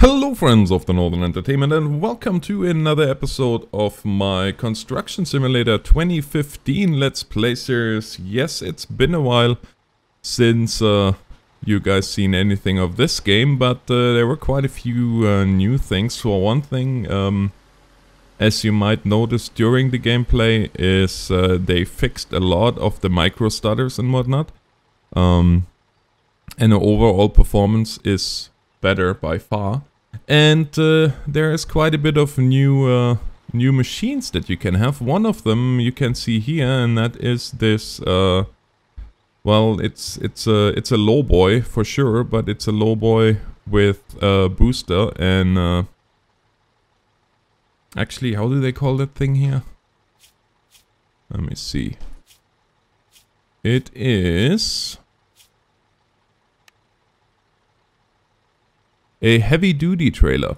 Hello friends of the Northern Entertainment and welcome to another episode of my Construction Simulator 2015 Let's Play series. Yes, it's been a while since uh, you guys seen anything of this game, but uh, there were quite a few uh, new things. For one thing, um, as you might notice during the gameplay, is uh, they fixed a lot of the micro stutters and whatnot. Um, and the overall performance is better by far. And uh, there is quite a bit of new uh, new machines that you can have. One of them you can see here, and that is this. Uh, well, it's it's a it's a low boy for sure, but it's a low boy with a booster and. Uh, actually, how do they call that thing here? Let me see. It is. A heavy duty trailer.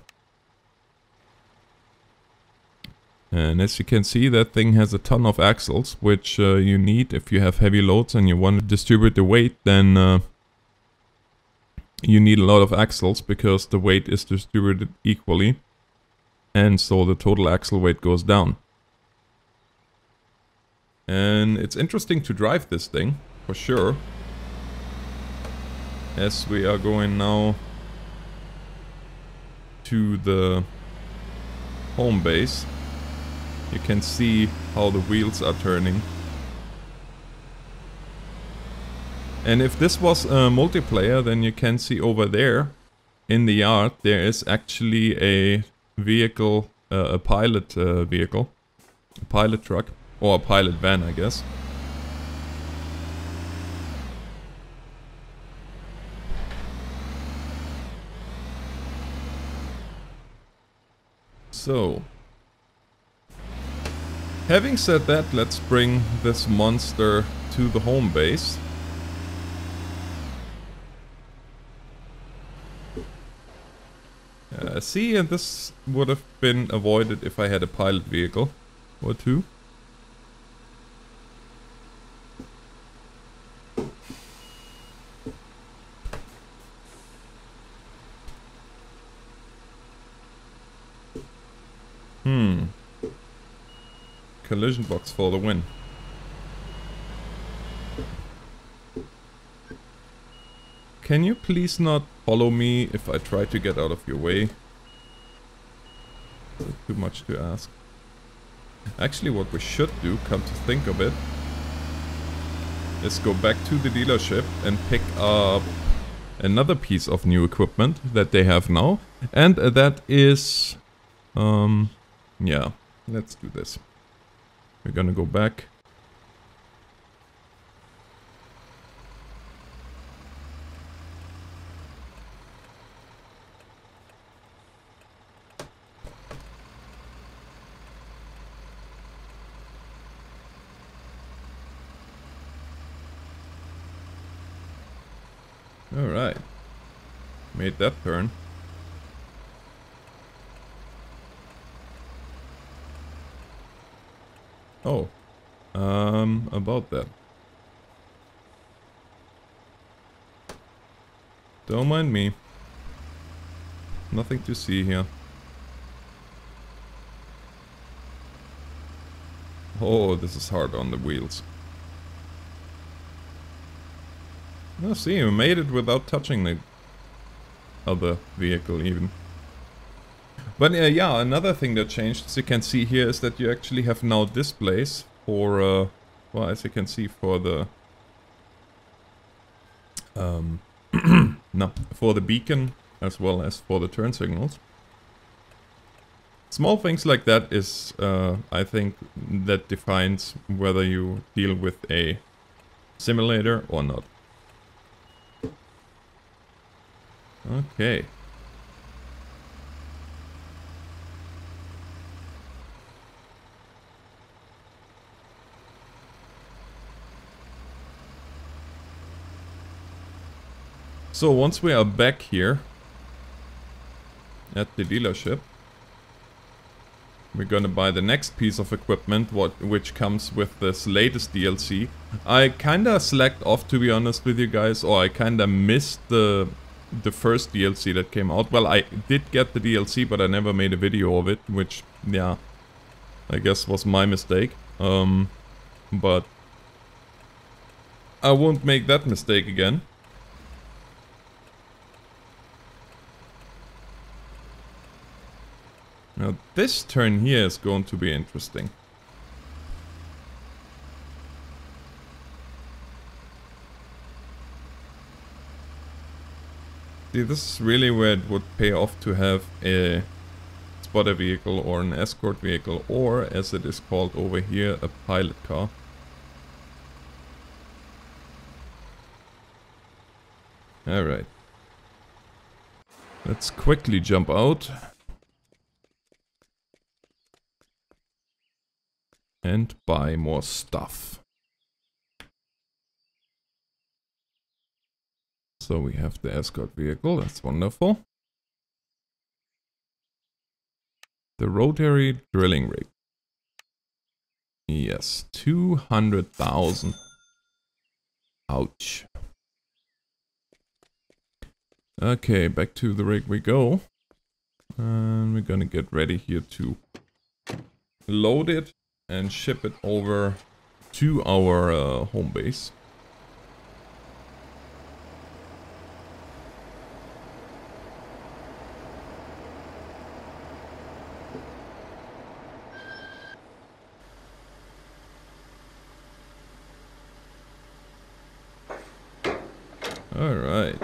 And as you can see, that thing has a ton of axles, which uh, you need if you have heavy loads and you want to distribute the weight, then uh, you need a lot of axles because the weight is distributed equally. And so the total axle weight goes down. And it's interesting to drive this thing, for sure. As we are going now to the home base, you can see how the wheels are turning. And if this was a multiplayer, then you can see over there in the yard, there is actually a vehicle, uh, a pilot uh, vehicle, a pilot truck, or a pilot van, I guess. So, having said that, let's bring this monster to the home base. Uh, see, and this would have been avoided if I had a pilot vehicle or two. Hmm. Collision box for the win. Can you please not follow me if I try to get out of your way? Too much to ask. Actually, what we should do, come to think of it, is go back to the dealership and pick up another piece of new equipment that they have now. And that is... Um, yeah, let's do this. We're gonna go back. Alright. Made that turn. Oh. Um, about that. Don't mind me. Nothing to see here. Oh, this is hard on the wheels. See, you made it without touching the other vehicle even. But uh, yeah, another thing that changed, as you can see here, is that you actually have now displays for, uh, well, as you can see, for the, um, no, for the beacon as well as for the turn signals. Small things like that is, uh, I think, that defines whether you deal with a simulator or not. Okay. So once we are back here at the dealership, we're gonna buy the next piece of equipment, what which comes with this latest DLC. I kinda slacked off to be honest with you guys, or I kinda missed the the first DLC that came out. Well, I did get the DLC, but I never made a video of it, which, yeah, I guess was my mistake. Um, but I won't make that mistake again. Now this turn here is going to be interesting. See, this is really where it would pay off to have a spotter vehicle or an escort vehicle or as it is called over here, a pilot car. Alright. Let's quickly jump out. And buy more stuff. So we have the escort vehicle, that's wonderful. The rotary drilling rig. Yes, 200,000. Ouch. Okay, back to the rig we go. And we're gonna get ready here to load it and ship it over to our uh, home base. All right.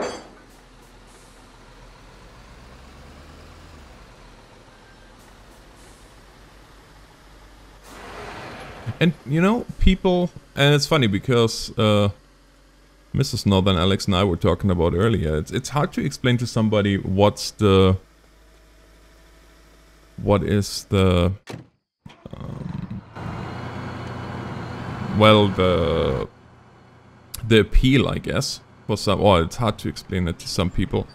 And you know, people, and it's funny because uh, Mrs. Northern Alex and I were talking about earlier. It's it's hard to explain to somebody what's the what is the um, well the the appeal, I guess, for some. Well, it's hard to explain it to some people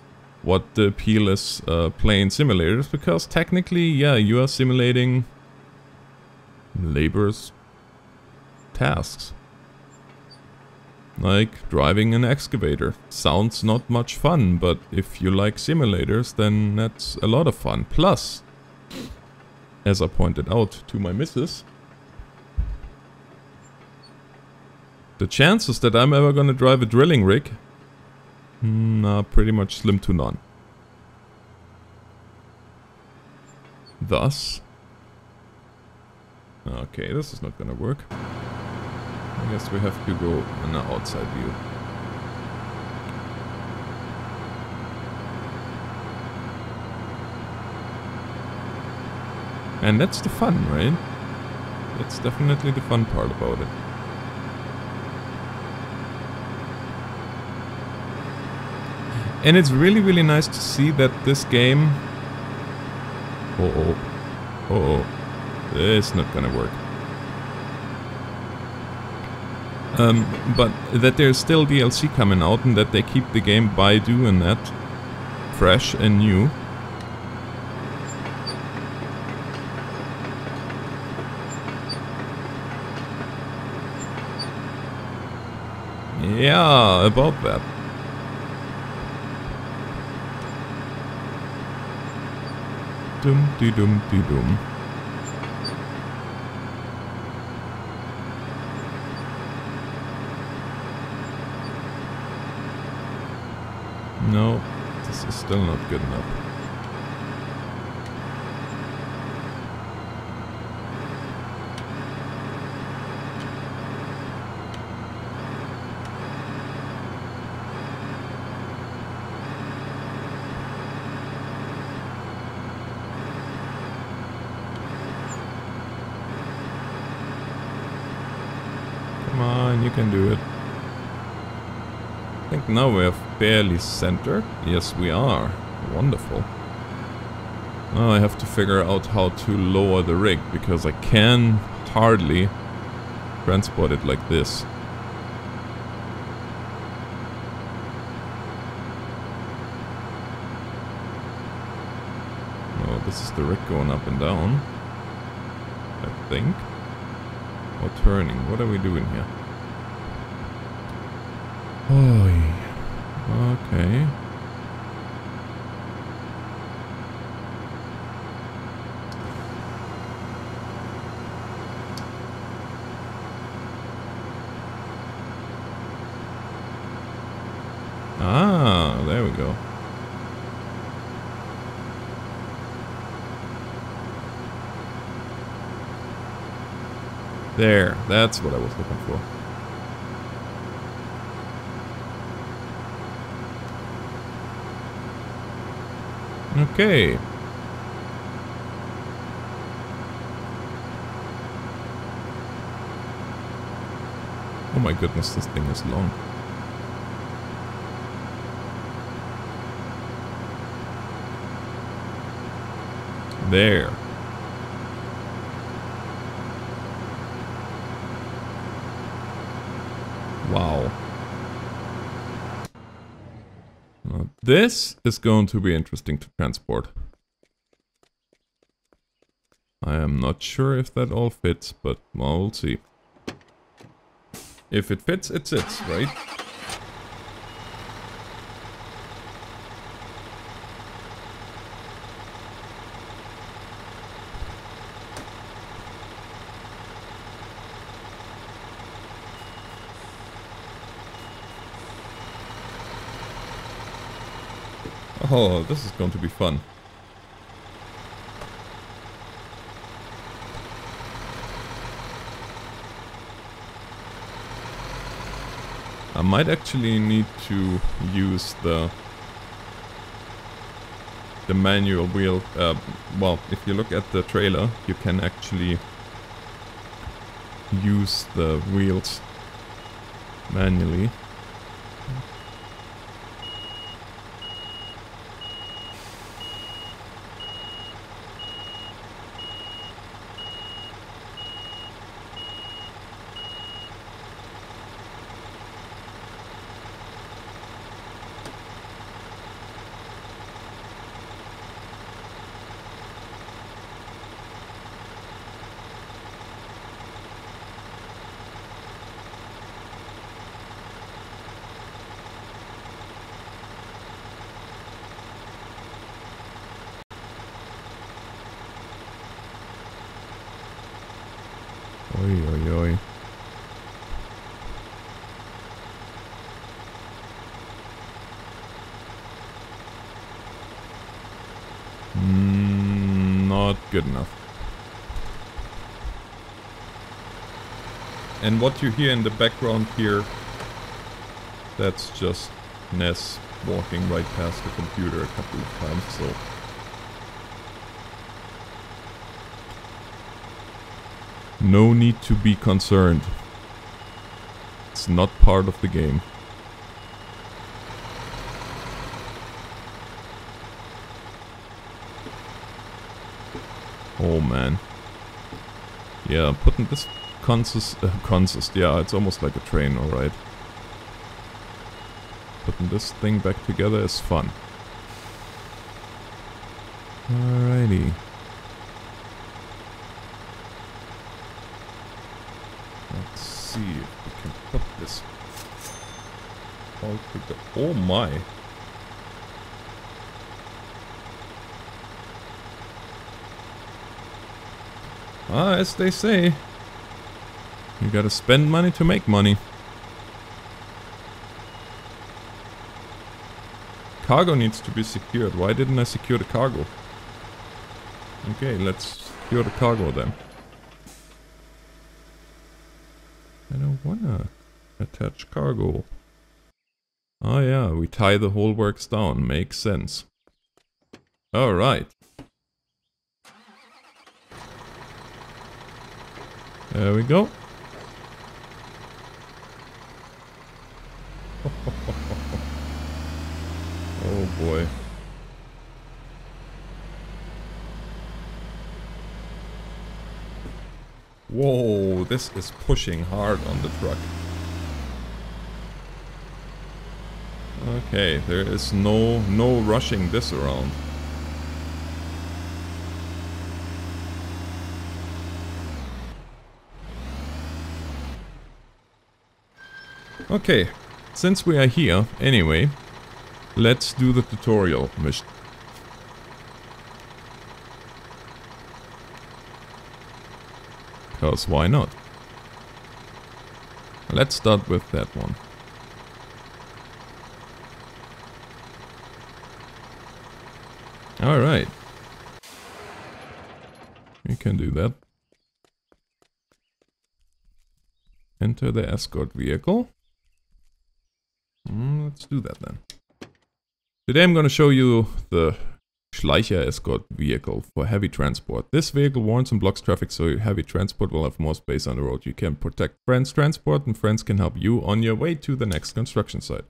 what the appeal is uh, playing simulators because technically, yeah, you are simulating labor's tasks. Like driving an excavator. Sounds not much fun, but if you like simulators, then that's a lot of fun. Plus, as I pointed out to my missus, the chances that I'm ever gonna drive a drilling rig mm, are pretty much slim to none. Thus... Okay, this is not gonna work. I guess we have to go in an outside view. And that's the fun, right? That's definitely the fun part about it. And it's really, really nice to see that this game... Oh, oh. Oh, oh. It's not gonna work. Um, but that there's still DLC coming out and that they keep the game by doing that fresh and new. Yeah, about that. Dum de dum de dum. No, this is still not good enough. Come on, you can do it. I think now we have barely centered. Yes, we are. Wonderful. Now I have to figure out how to lower the rig, because I can hardly transport it like this. Oh, this is the rig going up and down. I think. Or turning. What are we doing here? Oh, Okay. Ah, there we go. There, that's what I was looking for. Okay. Oh my goodness, this thing is long. There. Wow. Now this is going to be interesting to transport. I am not sure if that all fits, but well, we'll see. If it fits, it sits, right? Oh, this is going to be fun. I might actually need to use the the manual wheel. Uh, well, if you look at the trailer, you can actually use the wheels manually. Oi, oi, oi. Not good enough. And what you hear in the background here, that's just Ness walking right past the computer a couple of times, so... No need to be concerned. It's not part of the game. Oh man. Yeah, putting this consist, uh, consist, yeah, it's almost like a train, alright. Putting this thing back together is fun. Alrighty. Let's see if we can put this. Oh my. Ah, as they say, you gotta spend money to make money. Cargo needs to be secured. Why didn't I secure the cargo? Okay, let's secure the cargo then. I don't wanna attach cargo. Oh yeah, we tie the whole works down. Makes sense. Alright. There we go. oh boy. Whoa, this is pushing hard on the truck. Okay, there is no no rushing this around. Okay, since we are here, anyway, let's do the tutorial mission. Because why not? Let's start with that one. Alright. We can do that. enter the escort vehicle. Mm, let's do that then. Today I'm going to show you the Schleicher escort vehicle for heavy transport. This vehicle warns and blocks traffic so heavy transport will have more space on the road. You can protect friends' transport and friends can help you on your way to the next construction site.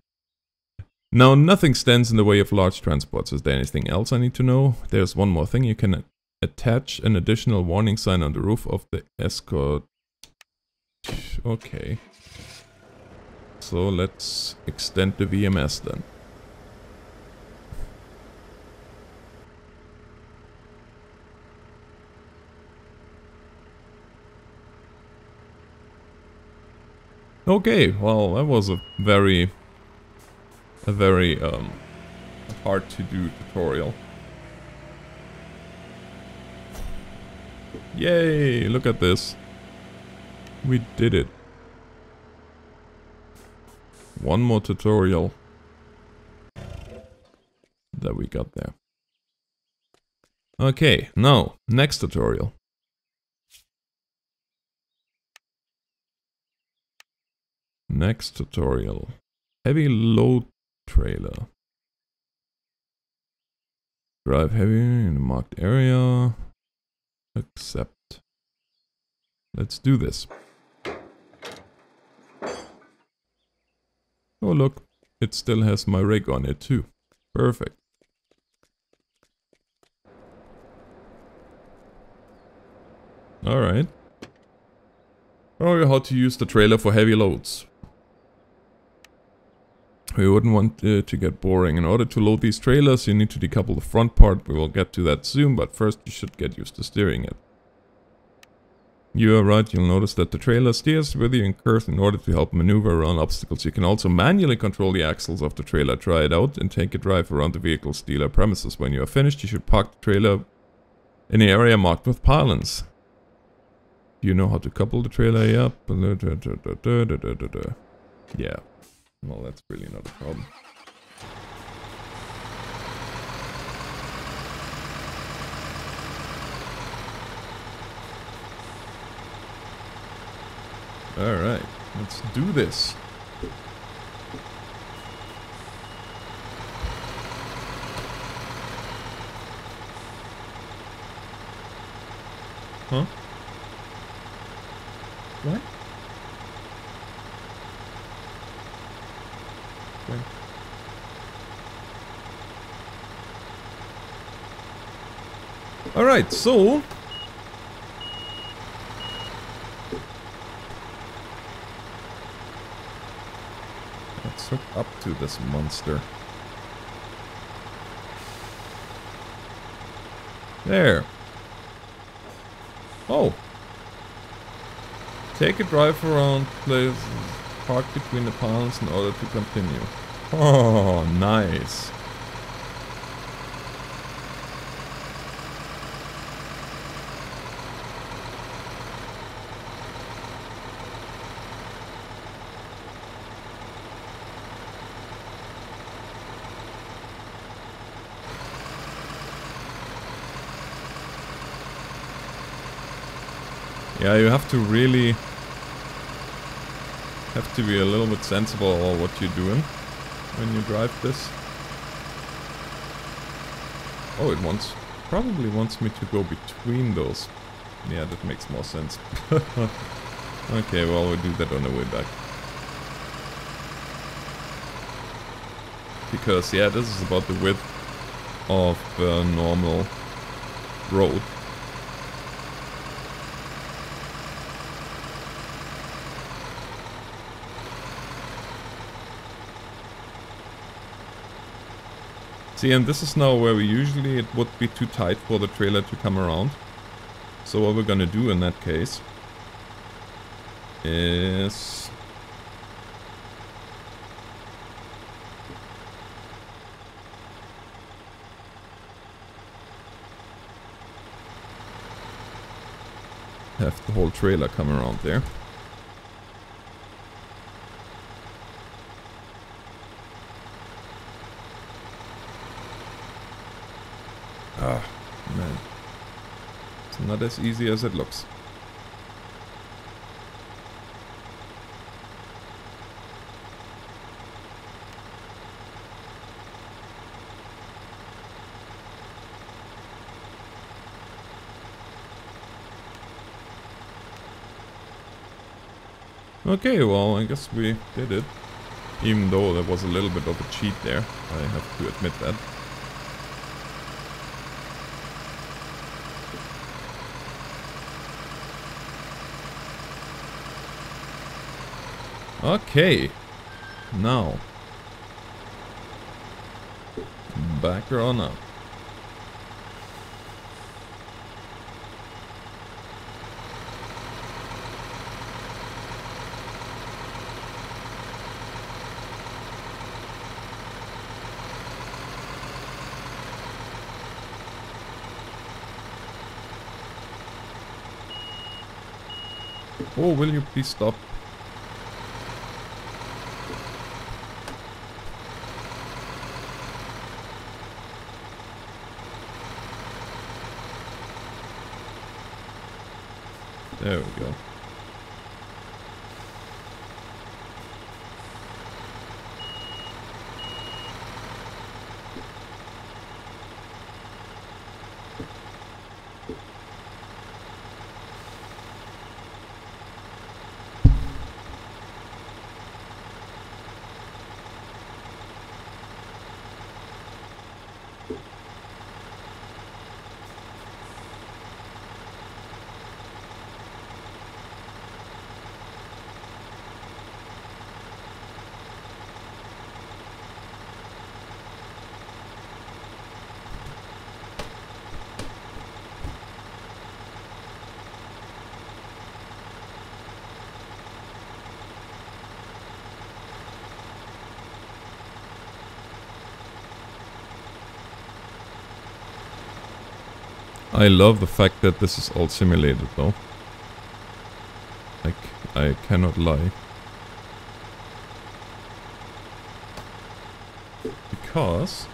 Now nothing stands in the way of large transports. Is there anything else I need to know? There's one more thing. You can attach an additional warning sign on the roof of the escort. Okay. So let's extend the VMS then. Okay, well, that was a very, a very um, hard to do tutorial. Yay, look at this. We did it. One more tutorial that we got there. Okay, now, next tutorial. Next tutorial. Heavy load trailer. Drive heavy in a marked area. Accept. Let's do this. Oh look, it still has my rig on it too. Perfect. Alright. Oh, how to use the trailer for heavy loads. We wouldn't want uh, to get boring. In order to load these trailers, you need to decouple the front part. We will get to that soon, but first you should get used to steering it. You are right, you'll notice that the trailer steers with you in curves in order to help maneuver around obstacles. You can also manually control the axles of the trailer. Try it out and take a drive around the vehicle's dealer premises. When you are finished, you should park the trailer in the area marked with pylons. Do you know how to couple the trailer up? Yeah. Well, that's really not a problem. Alright, let's do this. Huh? What? Alright, so... Let's hook up to this monster. There. Oh. Take a drive around places, park between the pylons in order to continue. Oh, nice. Yeah, you have to really have to be a little bit sensible about what you're doing when you drive this. Oh, it wants probably wants me to go between those. Yeah, that makes more sense. okay, well, we'll do that on the way back. Because, yeah, this is about the width of a normal road. See, and this is now where we usually it would be too tight for the trailer to come around. So what we're gonna do in that case is have the whole trailer come around there. It's not as easy as it looks. Okay, well, I guess we did it. Even though there was a little bit of a cheat there, I have to admit that. Okay. Now. Back on up. Oh, will you please stop? There we go. I love the fact that this is all simulated though. Like, I cannot lie. Because...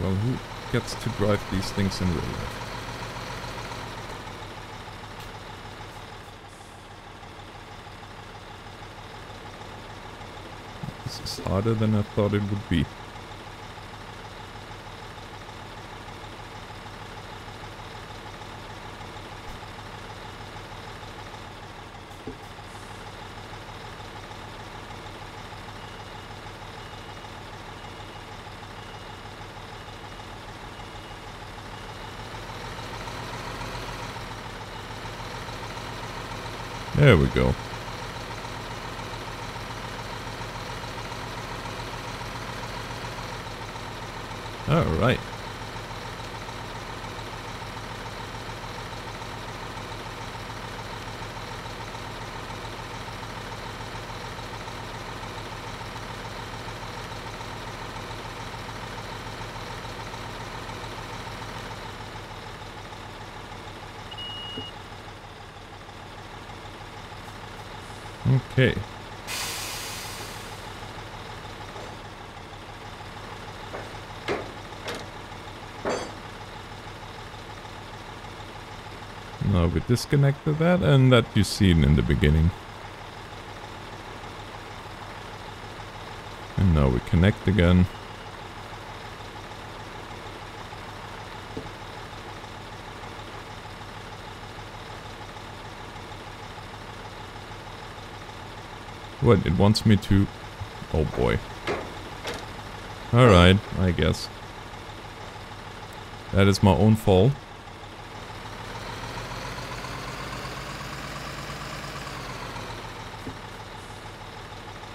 Well, who gets to drive these things in real life? This is harder than I thought it would be. There we go. All right. Okay. Now we disconnected that and that you seen in the beginning. And now we connect again. What, it wants me to... Oh boy. Alright, I guess. That is my own fault.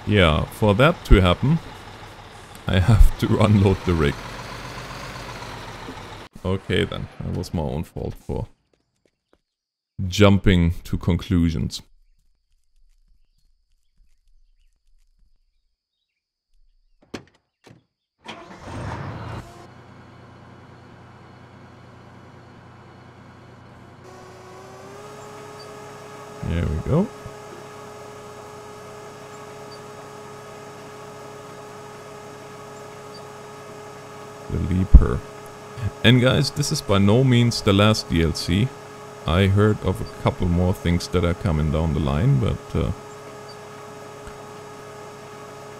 Yeah, for that to happen, I have to unload the rig. Okay then, that was my own fault for jumping to conclusions. There we go. The Leaper. And guys, this is by no means the last DLC. I heard of a couple more things that are coming down the line, but... Uh,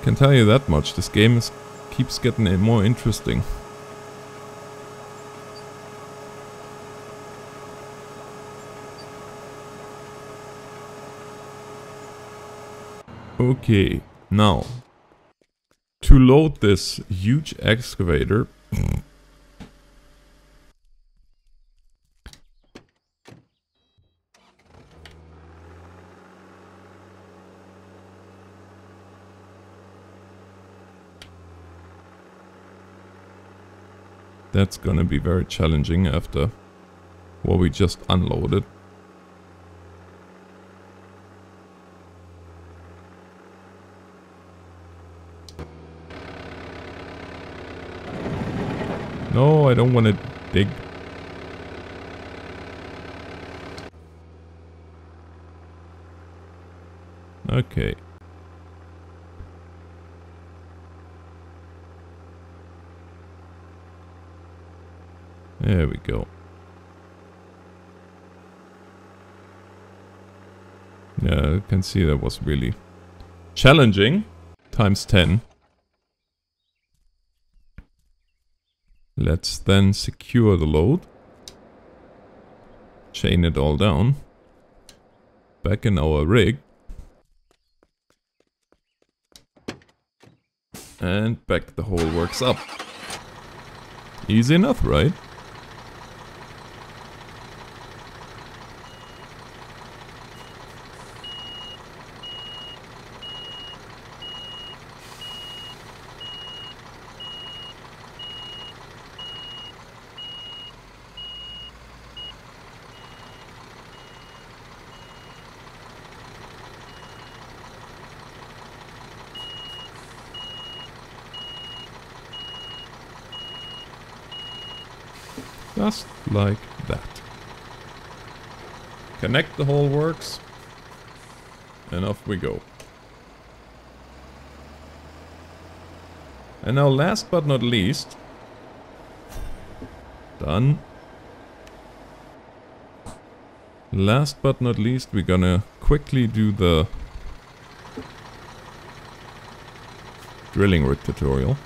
Can tell you that much. This game is keeps getting more interesting. Okay, now to load this huge excavator That's gonna be very challenging after what we just unloaded. No, I don't want to dig. Okay. There we go. Yeah, you can see that was really challenging. Times 10. Let's then secure the load. Chain it all down. Back in our rig. And back the whole works up. Easy enough, right? Just like that. Connect the whole works. And off we go. And now last but not least. Done. Last but not least, we're gonna quickly do the drilling rig tutorial.